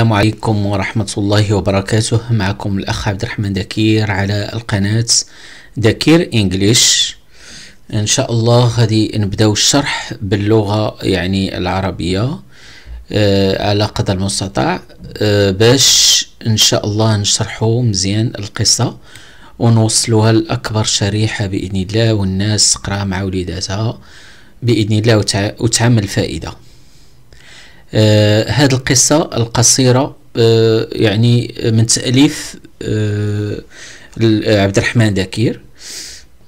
السلام عليكم ورحمة الله وبركاته. معكم الأخ عبد الرحمن دكير على القناة دكير إنجليش. إن شاء الله غادي نبدأو الشرح باللغة يعني العربية آه على قدر المستطاع آه باش إن شاء الله نشرحو مزيان القصة ونوصلوها لأكبر شريحة بإذن الله والناس تقراها مع وليداتها بإذن الله وتعمل فائدة. هذه القصة القصيرة آه يعني من تأليف آه عبد الرحمن دكير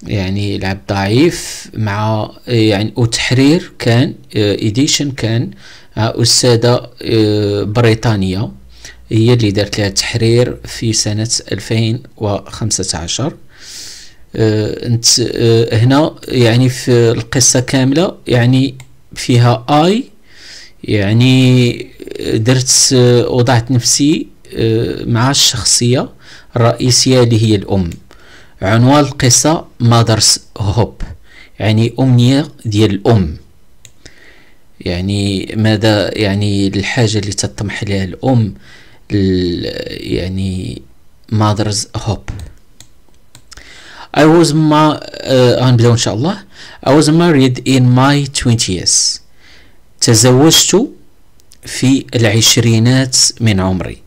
يعني العبد ضعيف مع يعني وتحرير كان ايديشن كان أستاذة آه بريطانية. هي اللي دارت لها التحرير في سنة 2015 آه انت آه هنا يعني في القصة كاملة يعني فيها اي يعني درت وضعت نفسي مع الشخصية الرئيسية اللي هي الأم. عنوان القصة مادرس هوب يعني أمنية ديال الأم. يعني ماذا؟ يعني الحاجة اللي تطمح لها الأم يعني Mother's Hope I was ma uh, غنبدأو إن شاء الله. I was married in my 20s تزوجت في العشرينات من عمري.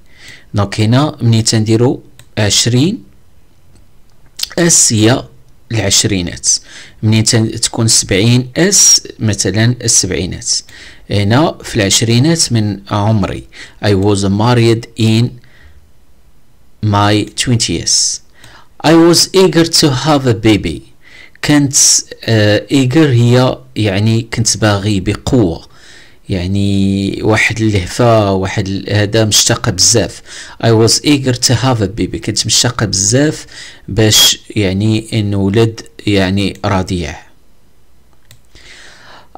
donc هنا مني تنديرو عشرين؟ s هي العشرينات. منين تكون سبعين؟ s مثلا السبعينات. هنا في العشرينات من عمري. I was married in my 20s I was eager to have a baby. كنت uh, eager هي يعني كنت باغي بقوة. يعني واحد اللهفة واحد هذا مشتاقة بزاف. I was eager to have a baby. كنت مشتاقة بزاف باش يعني نولد يعني رضيع.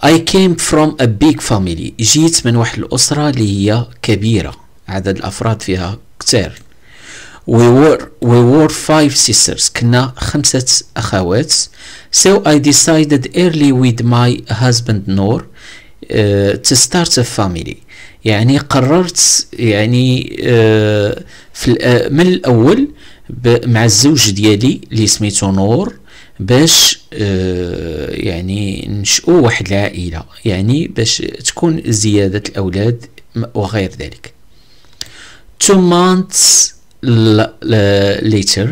I came from a big family. جيت من واحد الأسرة اللي هي كبيرة. عدد الأفراد فيها كتير we were we were five sisters. كنا خمسة أخوات. So I decided early with my husband Noor start a family. يعني قررت يعني uh, في uh, من الأول مع الزوج ديالي اللي سميتو نور باش يعني نشئو واحد العائلة يعني باش تكون زيادة الأولاد وغير ذلك. Two months later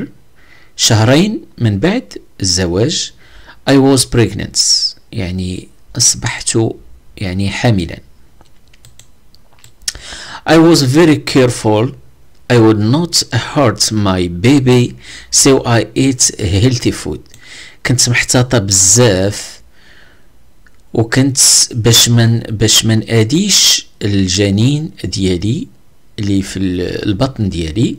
شهرين من بعد الزواج I was pregnant. يعني أصبحت يعني حاملا. I was very careful. I would not hurt my baby so I ate healthy food. كنت محتاطة بزاف وكنت باش من باش من أديش الجنين ديالي اللي في البطن ديالي.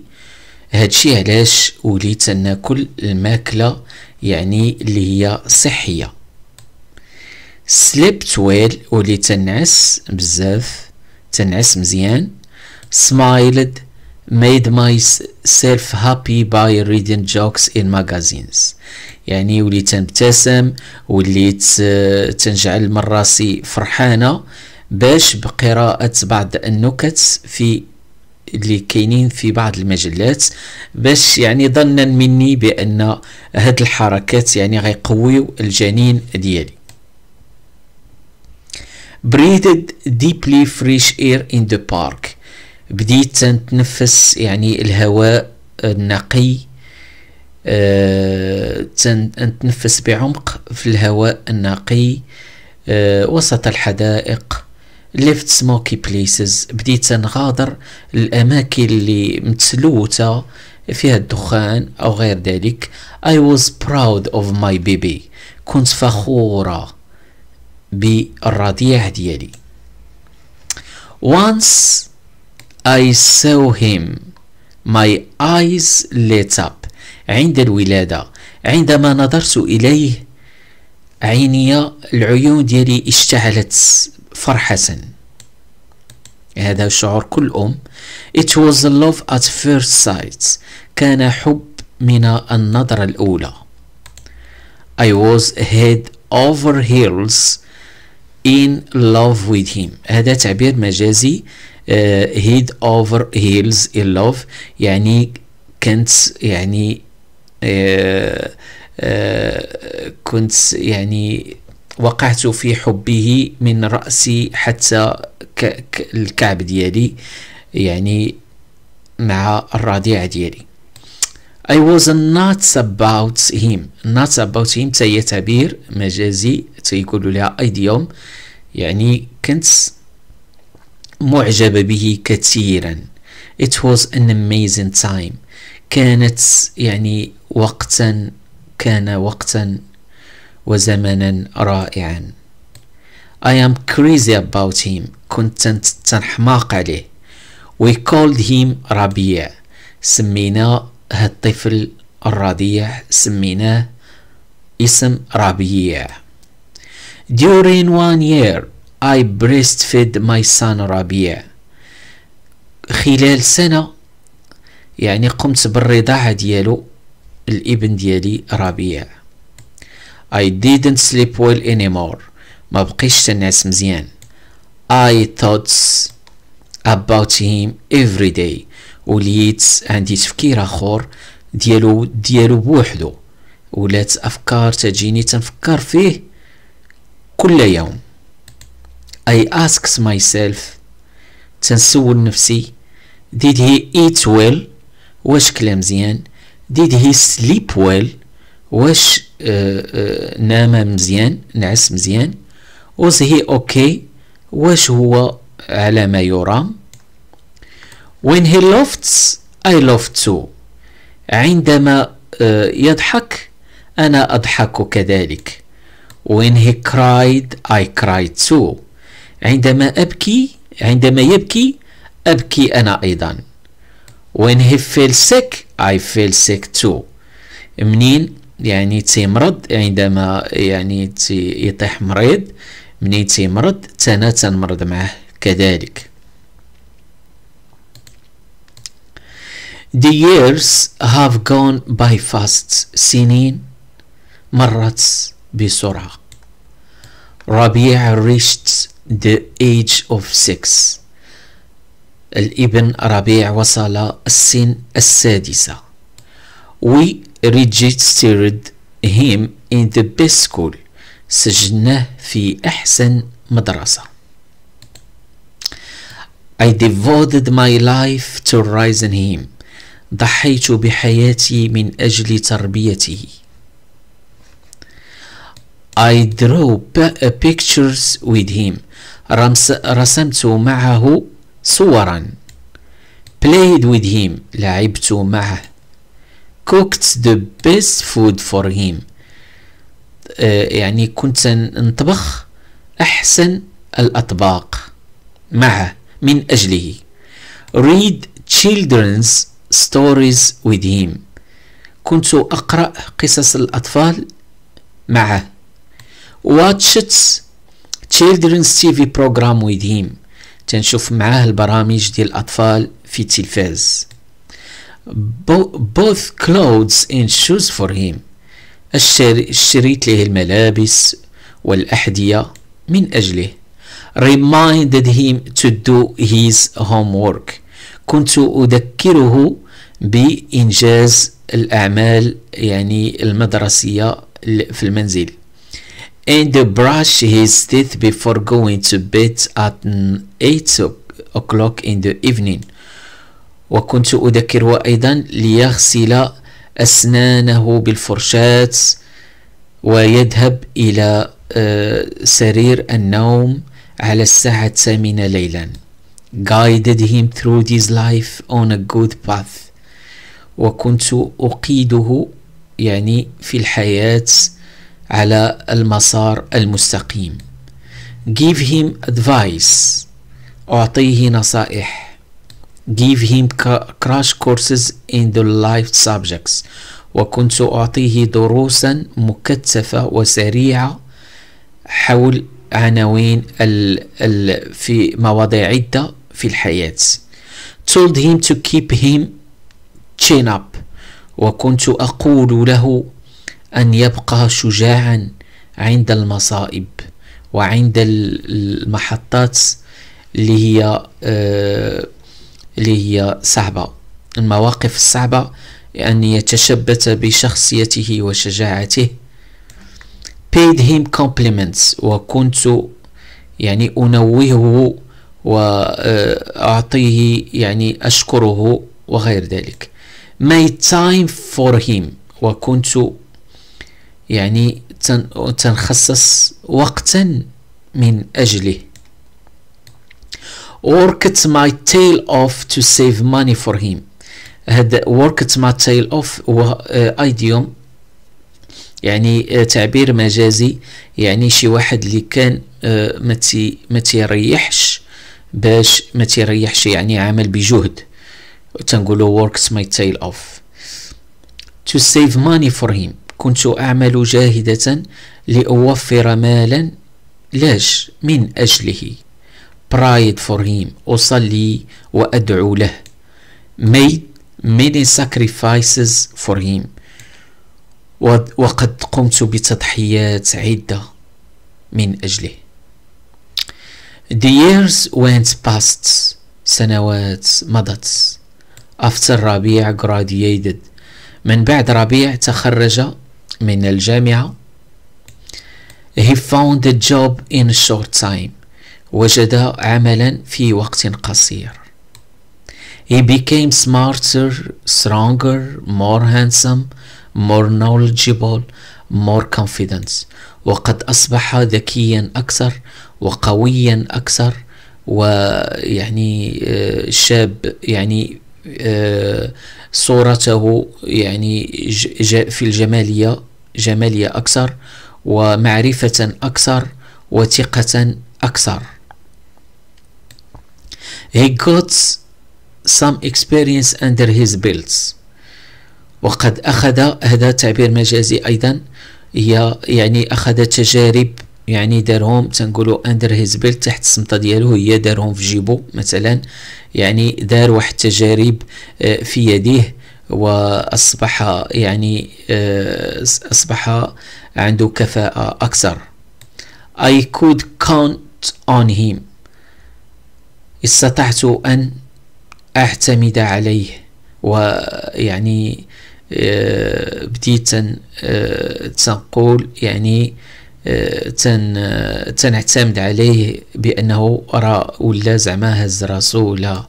هادشي علاش وليت ناكل الماكلة يعني اللي هي صحية. سليبت ويل وليت تنعس بزاف تنعس مزيان. Smiled made myself happy by reading jokes in magazines. يعني وليت نبتسم وليت تنجعل من راسي فرحانة باش بقراءة بعض النكت في اللي كاينين في بعض المجلات باش يعني ظنا مني بأن هاد الحركات يعني غيقويو الجنين ديالي. Breathed deeply fresh air in the park. بديت تنتنفس يعني الهواء النقي أه تنتنفس بعمق في الهواء النقي أه وسط الحدائق left smoky places. بديت نغادر الأماكن اللي متسلوتة فيها الدخان أو غير ذلك. I was proud of my baby. كنت فخورة. بالرضيع ديالي once I saw him my eyes lit up. عند الولادة. عندما نظرت إليه عيني العيون ديالي اشتعلت فرحة. هذا شعور كل أم. It was love at first sight. كان حب من النظرة الأولى. I was head over heels. In love with him. هذا تعبير مجازي head over heels in love. يعني كنت يعني uh, uh, كنت يعني وقعت في حبه من رأسي حتى الكعب ديالي يعني مع الرضيع ديالي. I was nuts about him. Nuts about him. تهي تعبير مجازي تيقولوا لها ايديوم يعني كنت معجبة به كثيرا. It was an amazing time. كانت يعني وقتا كان وقتا وزمنا رائعا. I am crazy about him. كنت تنحماق عليه. We called him ربيع. سمينا هالطفل الرضيع سميناه اسم ربيع During one year I breastfed my son ربيع خلال سنة يعني قمت بالرضاعة ديالو الابن ديالي ربيع I didn't sleep well anymore. ما بقيش تنعس مزيان. I thought about him every day. وليت عندي تفكير آخر ديالو ديالو بوحدو. ولات أفكار تجيني تنفكر فيه كل يوم. I asked myself تنسول نفسي. Did he eat well واش كلا مزيان؟ Did he sleep well واش آه آه نام مزيان؟ نعس مزيان؟ Was he okay واش هو على ما يرام؟ When he laughs I laugh too. عندما يضحك أنا أضحك كذلك. When he cried I cried too. عندما أبكي عندما يبكي أبكي أنا أيضا. When he feel sick I feel sick too. منين؟ يعني تيمرض عندما يعني يطيح مريض منين تيمرض تانا تنمرض معه كذلك. The years have gone by fast سنين مرت بسرعة ربيع reached the age of six الابن ربيع وصل السن السادسة We registered him in the best school سجلناه في أحسن مدرسة I devoted my life to raising him ضحيت بحياتي من أجل تربيته. I draw uh, pictures with him. رمس رسمت معه صورا. Played with him. لعبت معه. Cooked the best food for him. Uh, يعني كنت نطبخ أحسن الأطباق معه من أجله. Read children's stories with him كنت أقرأ قصص الأطفال معه watched children's TV program with him تنشوف معاه البرامج ديال الأطفال في التلفاز both clothes and shoes for him اشتريت له الملابس والأحذية من أجله reminded him to do his homework كنت أذكره بإنجاز الأعمال يعني المدرسية في المنزل. And brush his teeth before going to bed at 8 o'clock in the evening. وكنت أذكره أيضا ليغسل أسنانه بالفرشاة ويذهب إلى سرير النوم على الساعة الثامنة ليلا. Guided him through this life on a good path. وكنت أقيده يعني في الحياة على المسار المستقيم. Give him advice. أعطيه نصائح. Give him crash courses in the life subjects. وكنت أعطيه دروسا مكثفة وسريعة حول عناوين ال ال في مواضيع عدة في الحياة. Told him to keep him chin up. وكنت أقول له أن يبقى شجاعا عند المصائب وعند المحطات اللي هي آه اللي هي صعبة المواقف الصعبة أن يتشبت بشخصيته وشجاعته. Paid him compliments. وكنت يعني أنوهه وأعطيه يعني أشكره وغير ذلك. Made time for him. وكنت يعني تنخصص وقتا من أجله. Worked my tail off to save money for him. هذا worked my tail off هو ايديوم يعني تعبير مجازي. يعني شي واحد اللي كان ما تيريحش باش ما تيريحش يعني عمل بجهد. تنقولوا worked my tail off to save money for him كنت أعمل جاهدة لأوفر مالا لاش من أجله pride for him أصلي وأدعو له made many sacrifices for him وقد قمت بتضحيات عدة من أجله The years went past سنوات مضت after ربيع graduated من بعد ربيع تخرج من الجامعة He found a job in a short time وجد عملا في وقت قصير He became smarter, stronger, more handsome, more knowledgeable, more confident وقد أصبح ذكيا أكثر وقويا أكثر ويعني شاب يعني صورته يعني في الجمالية جمالية أكثر ومعرفة أكثر وثقة أكثر. He got some experience under his belts. وقد أخذ هذا تعبير مجازي أيضا هي يعني أخذ تجارب يعني دارهم تنقولوا under his belt تحت السمطة ديالو هي دارهم في جيبو مثلا. يعني دار واحد التجارب في يديه وأصبح يعني أصبح عنده كفاءة أكثر. I could count on him. استطعت أن أعتمد عليه. ويعني بديت تنقول يعني تن تنعتمد عليه بأنه راه ولا زعما هز راسو ولا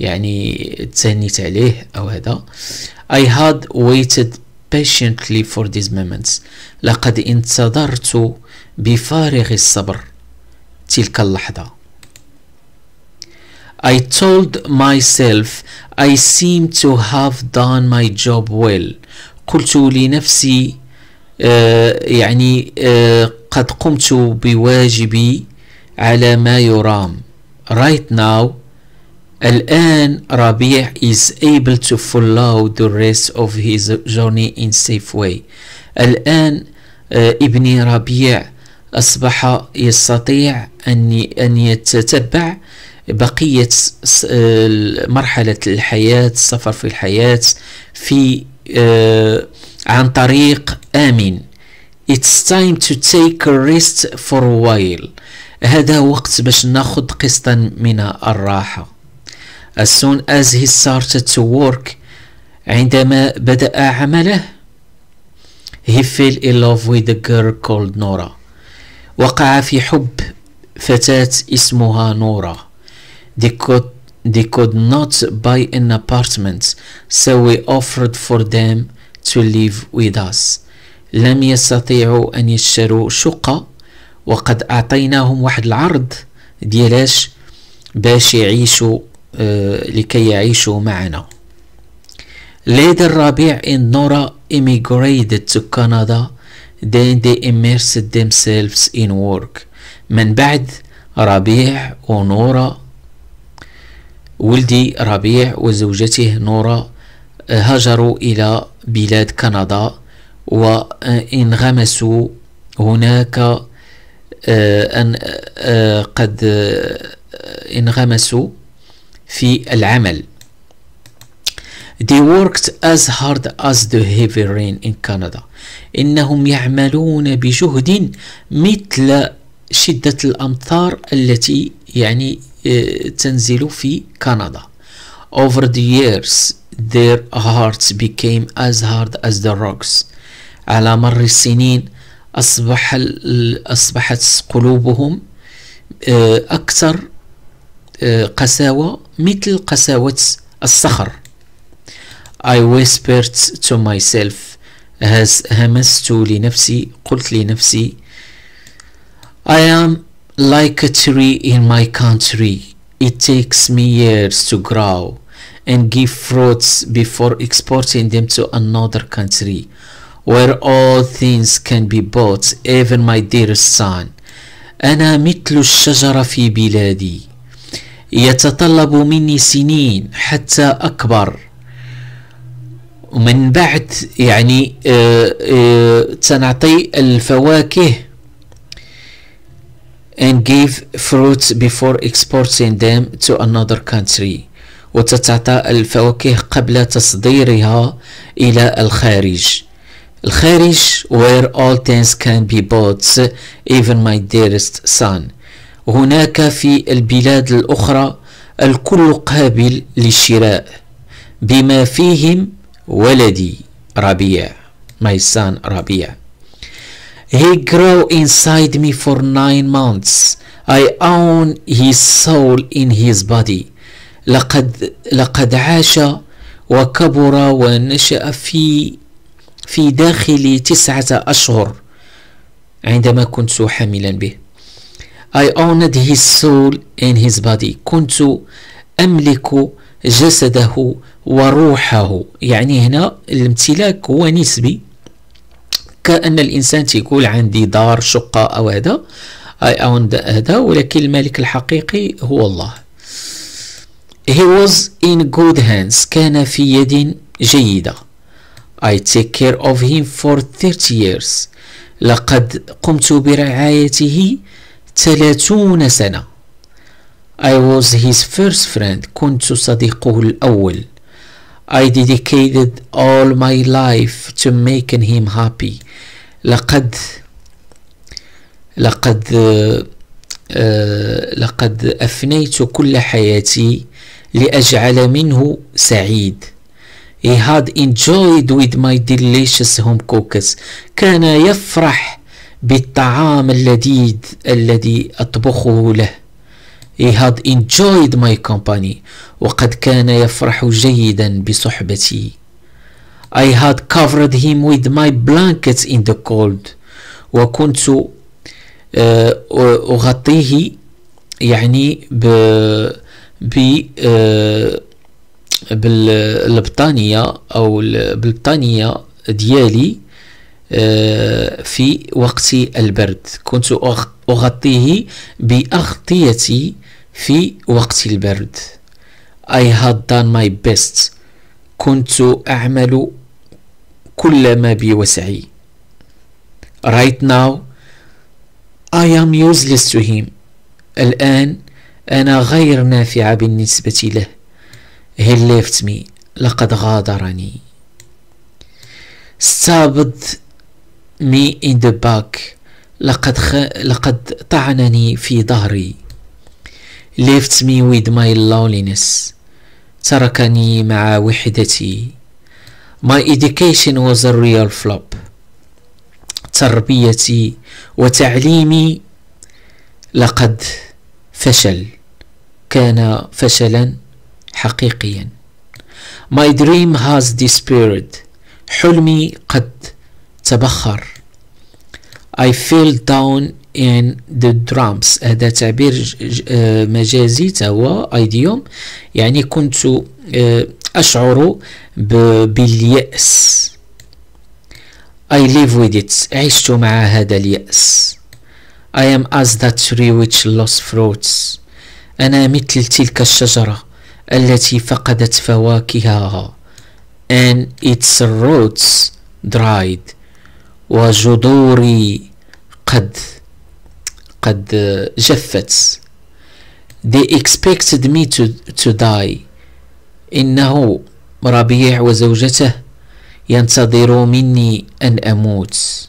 يعني تهنيت عليه أو هذا. I had waited patiently for these moments. لقد انتظرت بفارغ الصبر تلك اللحظة. I told myself I seem to have done my job well. قلت لنفسي يعني آه قد قمت بواجبي على ما يرام. Right now الآن ربيع is able to follow the rest of his journey in safe way. الآن آه ابني ربيع أصبح يستطيع أن أن يتتبع بقية مرحلة الحياة السفر في الحياة في عن طريق آمن It's time to take a rest for a while هذا وقت باش ناخذ قسطا من الراحة As soon as he started to work عندما بدأ عمله he fell in love with a girl called Nora وقع في حب فتاة اسمها نورا they could they could not buy an apartment so we offered for them to live with us لم يستطيعوا أن يشتروا شقة وقد أعطيناهم واحد العرض ديالاش باش يعيشوا آه لكي يعيشوا معنا. Later الربيع in Nora immigrated to Canada then they immersed themselves in work. من بعد ربيع ونورا ولدي ربيع وزوجته نورا هاجروا إلى بلاد كندا. وانغمسوا هناك أن قد انغمسوا في العمل They worked as hard as the heavy rain in Canada إنهم يعملون بجهد مثل شدة الأمطار التي يعني تنزل في كندا over the years their hearts became as hard as the rocks على مر السنين أصبح أصبحت قلوبهم أكثر قساوة مثل قساوة الصخر I whispered to myself همست لنفسي قلت لنفسي I am like a tree in my country it takes me years to grow and give fruits before exporting them to another country where all things can be bought even my dearest son. أنا مثل الشجرة في بلادي. يتطلب مني سنين حتى أكبر. ومن بعد يعني تنعطي الفواكه and give fruits before exporting them to another country. وتتعطى الفواكه قبل تصديرها إلى الخارج. الخارج where all things can be bought even my dearest son هناك في البلاد الأخرى الكل قابل للشراء بما فيهم ولدي ربيع my son ربيع He grew inside me for nine months I own his soul in his body لقد لقد عاش وكبر ونشأ في في داخل تسعة أشهر عندما كنت حاملا به. I owned his soul in his body. كنت أملك جسده وروحه. يعني هنا الامتلاك هو نسبي. كأن الإنسان تيقول عندي دار شقة أو هذا. I owned هذا ولكن المالك الحقيقي هو الله. He was in good hands. كان في يد جيدة. I take care of him for 30 years لقد قمت برعايته ثلاثون سنة I was his first friend كنت صديقه الأول I dedicated all my life to making him happy لقد لقد آه لقد أفنيت كل حياتي لأجعل منه سعيد He had enjoyed with my delicious home cookies كان يفرح بالطعام اللذيذ الذي أطبخه له He had enjoyed my company وقد كان يفرح جيدا بصحبتي I had covered him with my blankets in the cold وكنت أغطيه يعني ب ب بالبطانية أو بالبطانية ديالي في وقت البرد. كنت أغطيه بأغطيتي في وقت البرد. I had done my best. كنت أعمل كل ما بوسعي. Right now I am useless to him. الآن أنا غير نافعة بالنسبة له. Me لقد غادرني stabbed me in the back لقد خ... لقد طعنني في ظهري left me with my loneliness تركني مع وحدتي my education was a real flop تربيتي وتعليمي لقد فشل كان فشلا حقيقيا. My dream has disappeared. حلمي قد تبخر. I fell down in the drums. هذا تعبير مجازي هو ايديوم يعني كنت أشعر باليأس. I live with it. عشت مع هذا اليأس. I am as that tree which lost fruits. أنا مثل تلك الشجرة. التي فقدت فواكهها and its roots dried. وجذوري قد قد جفت. They expected me to, to die. إنه ربيع وزوجته ينتظروا مني أن أموت.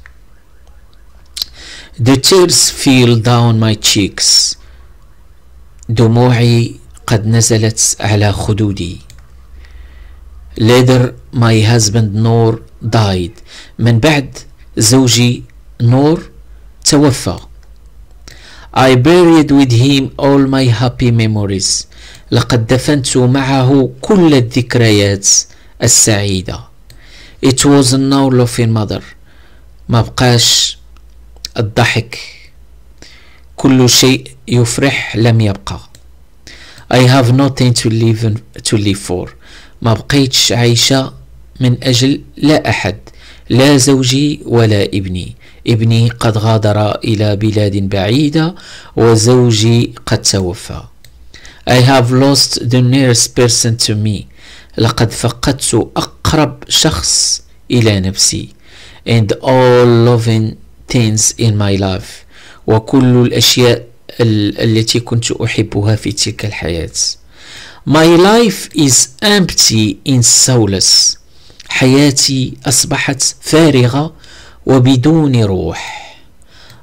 The tears fell down my cheeks. دموعي قد نزلت على خدودي. Later my husband نور died. من بعد زوجي نور توفى. I buried with him all my happy memories. لقد دفنت معه كل الذكريات السعيدة. It was no laughing mother. ما بقاش الضحك. كل شيء يفرح لم يبقى. I have nothing to live to live for. ما بقيتش عايشة من أجل لا أحد لا زوجي ولا ابني. ابني قد غادر إلى بلاد بعيدة وزوجي قد توفى. I have lost the nearest person to me. لقد فقدت أقرب شخص إلى نفسي. And all loving things in my life. وكل الأشياء التي كنت أحبها في تلك الحياة. My life is empty in soulless حياتي أصبحت فارغة وبدون روح.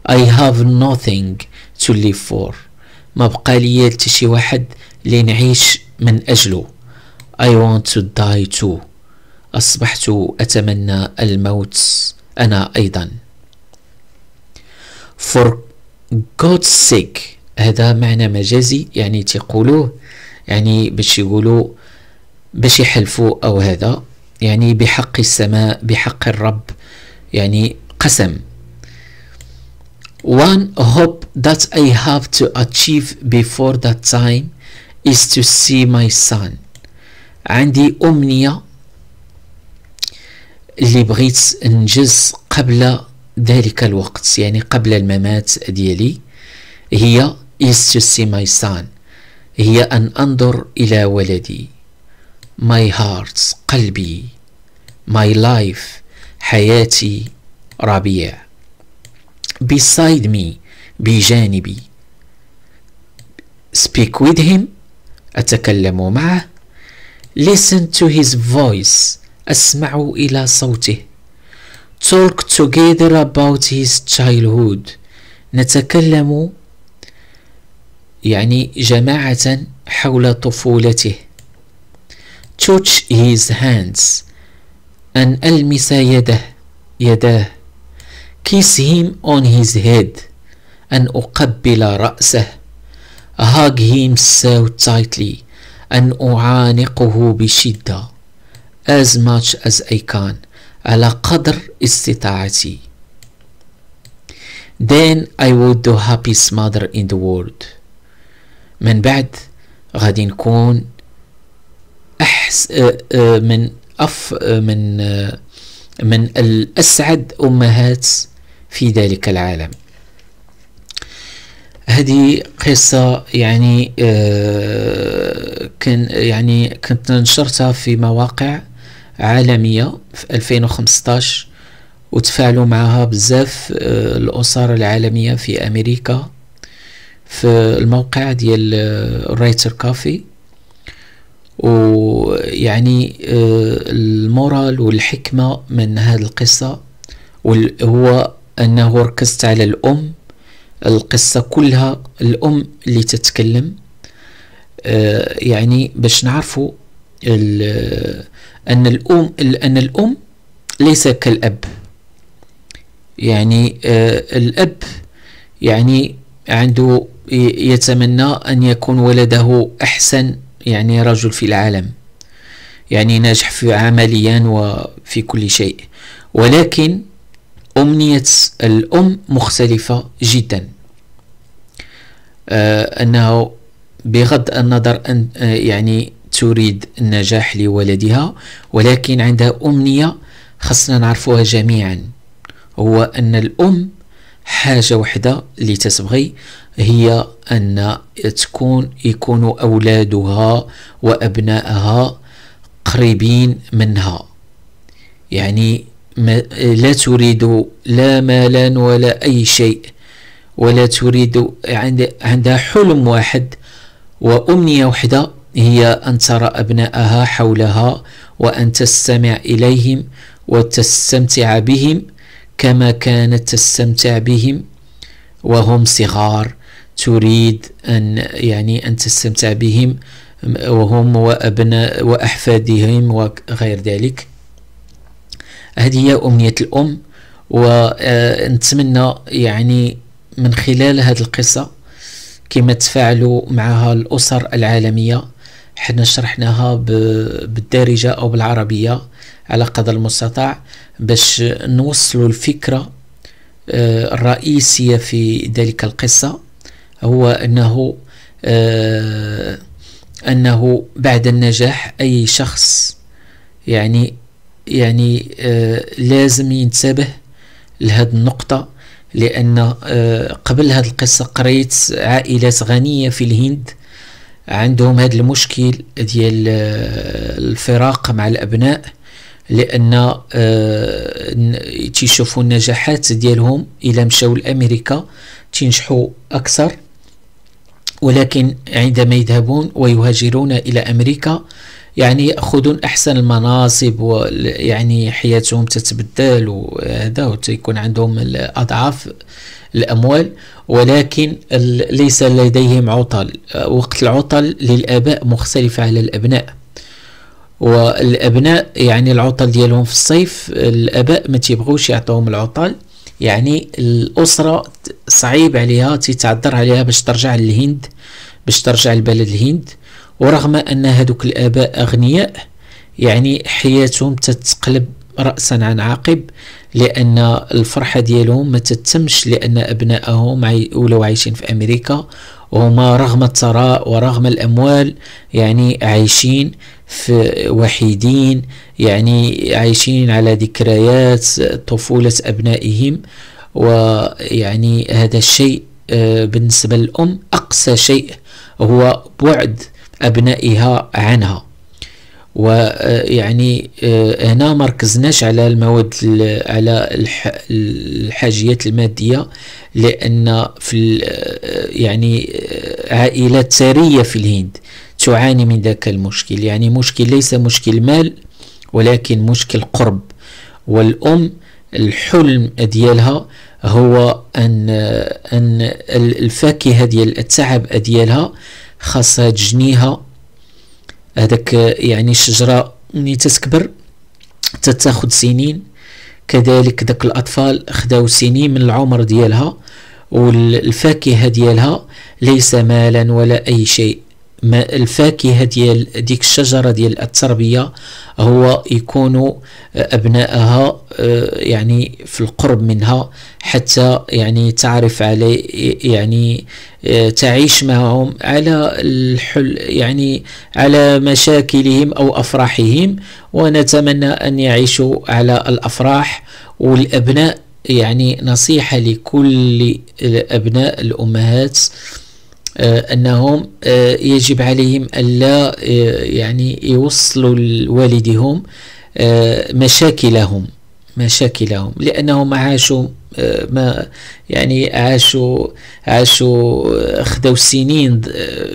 I have nothing to live for. ما بقى لي شي واحد لنعيش من أجله. I want to die too. أصبحت أتمنى الموت. أنا أيضا. For God's sake هذا معنى مجازي يعني تقولوه يعني باش يقولوا باش يحلفوا أو هذا يعني بحق السماء بحق الرب يعني قسم. One hope that I have to achieve before that time is to see my son. عندي أمنية اللي بغيت ننجز قبل ذلك الوقت يعني قبل الممات ديالي هي is to see my son. هي أن أنظر إلى ولدي. My heart. قلبي. My life. حياتي. ربيع. Beside me. بجانبي speak with him. أتكلم معه. Listen to his voice. أسمع إلى صوته. Talk together about his childhood نتكلم يعني جماعة حول طفولته touch his hands أن ألمس يده يداه kiss him on his head أن أقبل رأسه hug him so tightly أن أعانقه بشدة as much as I can على قدر استطاعتي. Then I would the happiest mother in the world. من بعد غادي نكون أحس من أف من من الأسعد أمهات في ذلك العالم. هذه قصة يعني كان يعني كنت نشرتها في مواقع عالمية في 2015 وتفاعلوا معها بزاف الأسر العالمية في أمريكا في الموقع ديال Writer Cafe ويعني المورال والحكمة من هذه القصة هو أنه ركزت على الأم القصة كلها الأم اللي تتكلم يعني باش نعرفوا أن الأم أن الأم ليس كالأب. يعني الأب يعني عنده يتمنى أن يكون ولده أحسن يعني رجل في العالم. يعني ناجح في عمليا وفي كل شيء. ولكن أمنية الأم مختلفة جدا. آه أنه بغض النظر أن آه يعني تريد النجاح لولدها ولكن عندها أمنية خصنا نعرفوها جميعا. هو أن الأم حاجة وحدة اللي تتبغي هي أن تكون يكون أولادها وأبنائها قريبين منها. يعني ما لا تريد لا مالا ولا أي شيء ولا تريد عندها حلم واحد وأمنية واحدة هي أن ترى أبنائها حولها وأن تستمع إليهم وتستمتع بهم كما كانت تستمتع بهم وهم صغار. تريد أن يعني أن تستمتع بهم وهم وأبناء وأحفادهم وغير ذلك. هذه هي أمنية الأم ونتمنى يعني من خلال هذه القصة كما تفاعلوا معها الأسر العالمية حنا شرحناها بالدارجة أو بالعربية على قدر المستطاع باش نوصلوا الفكرة آه، الرئيسية في ذلك القصة. هو أنه آه، أنه بعد النجاح أي شخص يعني يعني آه، لازم ينتبه لهذه النقطة لأن قبل هذه القصة قريت عائلات غنية في الهند عندهم هذا المشكل ديال الفراق مع الأبناء لأن آه تيشوفوا النجاحات ديالهم إلى مشاو لأمريكا تينجحوا أكثر ولكن عندما يذهبون ويهاجرون إلى أمريكا يعني يأخذون أحسن المناصب ويعني حياتهم تتبدل وهذا وتيكون عندهم اضعاف الأموال ولكن ليس لديهم عطل. وقت العطل للآباء مختلفه على الأبناء. والأبناء يعني العطل ديالهم في الصيف الآباء ما تيبغوش يعطوهم العطل. يعني الأسرة صعيب عليها تيتعذر عليها باش ترجع للهند باش ترجع لبلد الهند. ورغم أن هذوك الآباء أغنياء يعني حياتهم تتقلب راسا عن عقب لأن الفرحة ديالهم ما تتمش لأن أبنائهم ولو عايشين في أمريكا وهما رغم الثراء ورغم الأموال يعني عايشين في وحيدين يعني عايشين على ذكريات طفولة أبنائهم ويعني هذا الشيء آه، بالنسبة للأم أقصى شيء هو بعد أبنائها عنها. ويعني آه، هنا ما ركزناش على المواد على الحاجيات المادية لأن في آه، يعني عائلات ثرية في الهند تعاني من ذاك المشكل. يعني مشكل ليس مشكل مال ولكن مشكل قرب. والأم الحلم ديالها هو أن أن الفاكهة ديال التعب ديالها خاصها تجنيها هذاك يعني الشجرة ملي تتكبر تتاخد سنين. كذلك ذاك الأطفال خداو سنين من العمر ديالها والفاكهة ديالها ليس مالا ولا أي شيء. ما الفاكهة ديال ديك الشجرة ديال التربية هو يكونوا أبنائها آه، يعني في القرب منها حتى يعني تعرف علي يعني آه، تعيش معهم على الحل يعني على مشاكلهم أو أفراحهم. ونتمنى أن يعيشوا على الأفراح. والأبناء يعني نصيحة لكل ابناء الأمهات آه، أنهم آه، يجب عليهم ألا آه، يعني يوصلوا لوالديهم مشاكلهم مشاكلهم ما عاشوا ما يعني عاشوا عاشوا خدوا سنين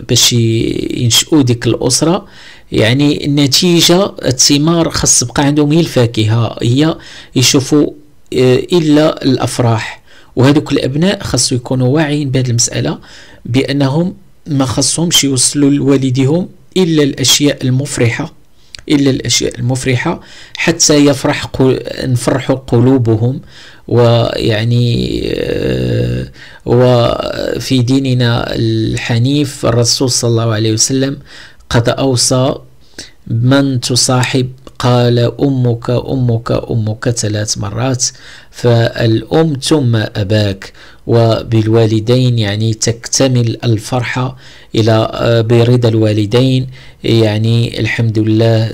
باش ينشئوا ديك الأسرة. يعني النتيجة الثمار خاص تبقى عندهم هي الفاكهة هي يشوفوا إلا الأفراح. وهذوك الأبناء خاصو يكونوا واعيين بهذه المسألة بأنهم ما خصهمش يوصلوا لوالديهم إلا الأشياء المفرحة إلا الأشياء المفرحة حتى يفرح نفرح قلوبهم ويعني آه، وفي ديننا الحنيف الرسول صلى الله عليه وسلم قد أوصى من تصاحب؟ قال أمك أمك أمك ثلاث مرات. فالأم ثم أباك. وبالوالدين يعني تكتمل الفرحة إلى آه، برضا الوالدين. يعني الحمد لله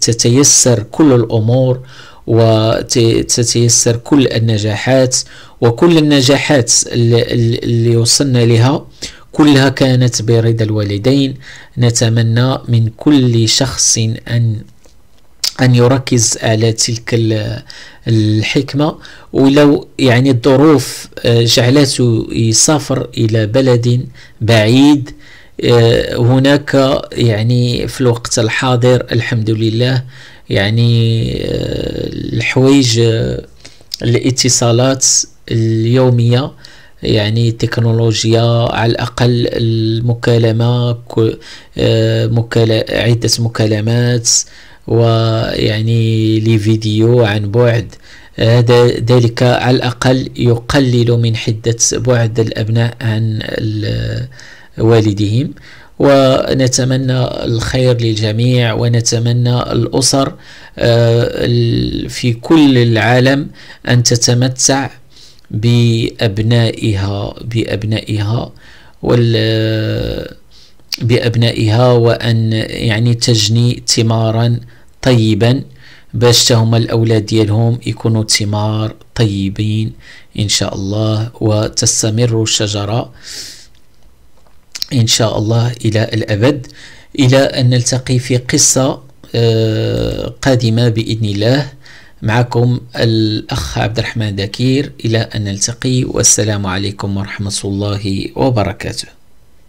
تتيسر كل الأمور وتتيسر كل النجاحات. وكل النجاحات اللي وصلنا لها كلها كانت برضا الوالدين. نتمنى من كل شخص أن أن يركز على تلك الحكمة. ولو يعني الظروف آه، جعلته يسافر إلى بلد بعيد آه، هناك يعني في الوقت الحاضر الحمد لله يعني آه، الحوايج الاتصالات اليومية يعني تكنولوجيا على الأقل المكالمة آه، مكال... عدة مكالمات ويعني لفيديو عن بعد. هذا ذلك على الأقل يقلل من حدة بعد الأبناء عن والديهم ونتمنى الخير للجميع ونتمنى الأسر آه، في كل العالم أن تتمتع بأبنائها بأبنائها وال بأبنائها وأن يعني تجني ثمارا طيبا باش هما الأولاد ديالهم يكونوا ثمار طيبين إن شاء الله وتستمر الشجرة إن شاء الله إلى الأبد. إلى أن نلتقي في قصة آه، قادمة بإذن الله. معكم الأخ عبد الرحمن دكير إلى أن نلتقي والسلام عليكم ورحمة الله وبركاته.